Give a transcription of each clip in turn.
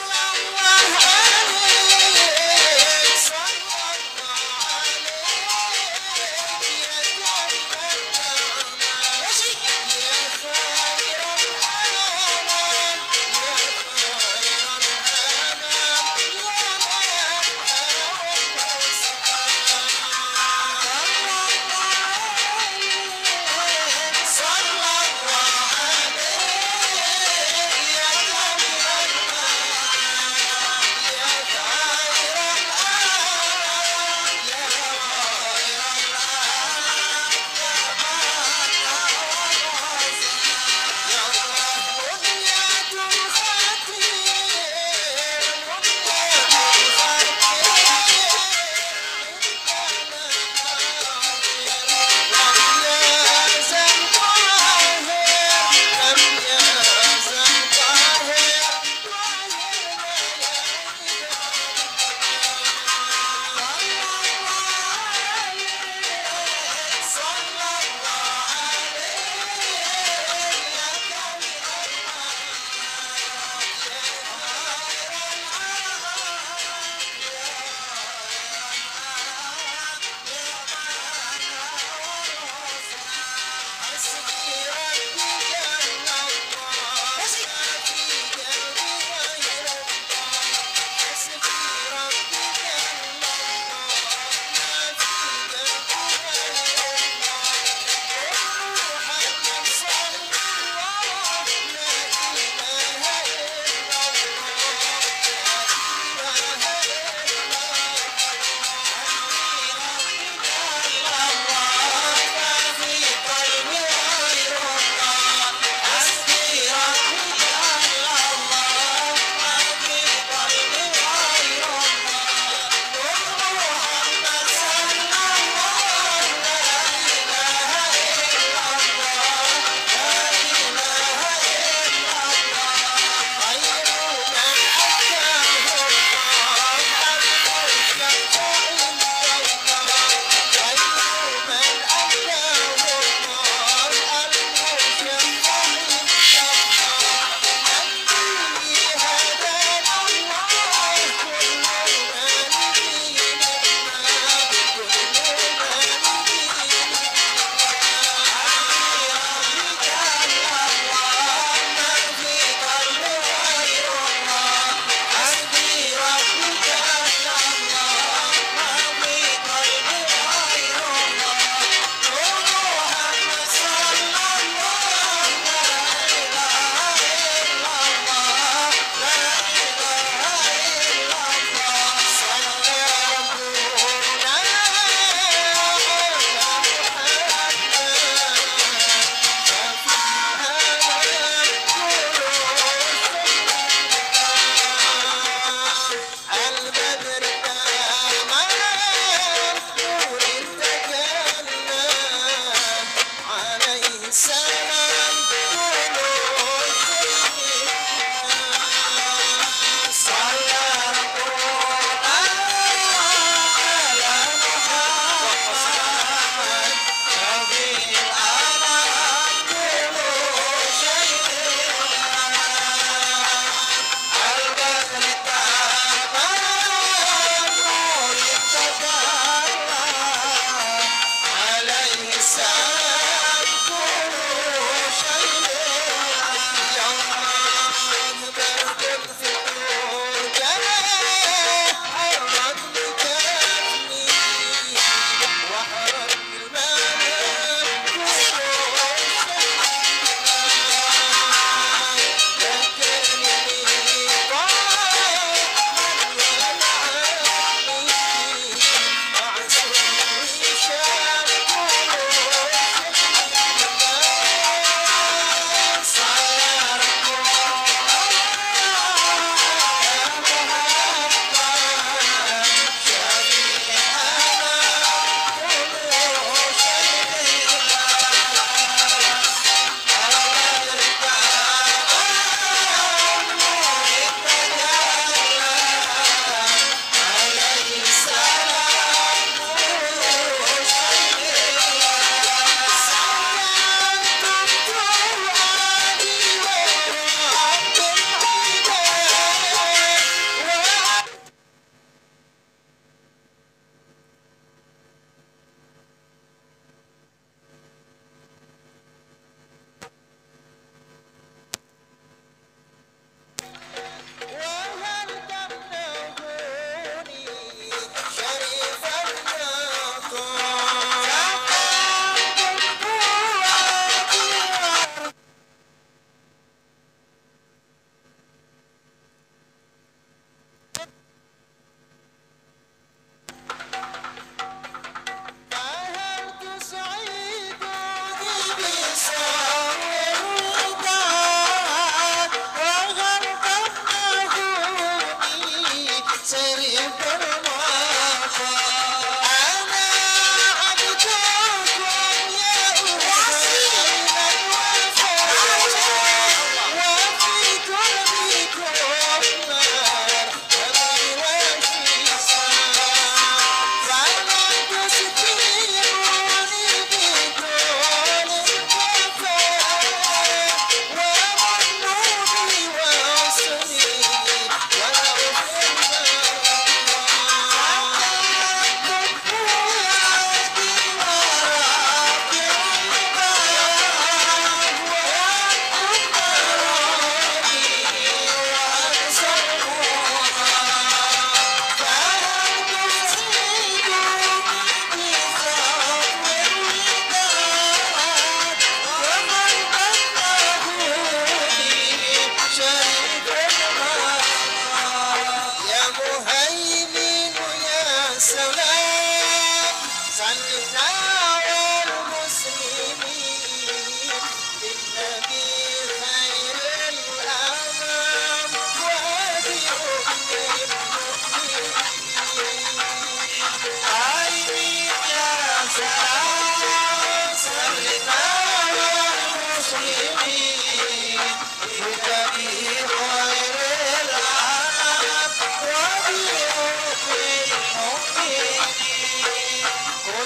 around.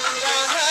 Yeah.